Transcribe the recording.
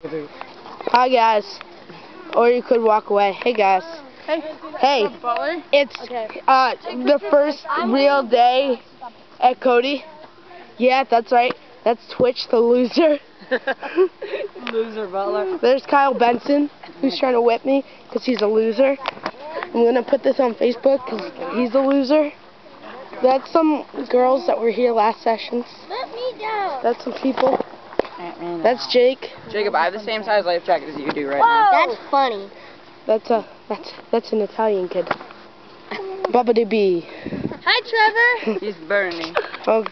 Hi guys. Or you could walk away. Hey guys. Hey. Hey. It's uh the first real day at Cody. Yeah, that's right. That's Twitch the loser. Loser Butler. There's Kyle Benson who's trying to whip me because he's a loser. I'm gonna put this on Facebook because he's a loser. That's some girls that were here last sessions. Let me down. That's some people. That's Jake. Jacob, I have the same size life jacket as you do right now. That's funny. That's a that's that's an Italian kid. Baba de bee. Hi, Trevor. He's burning. Okay.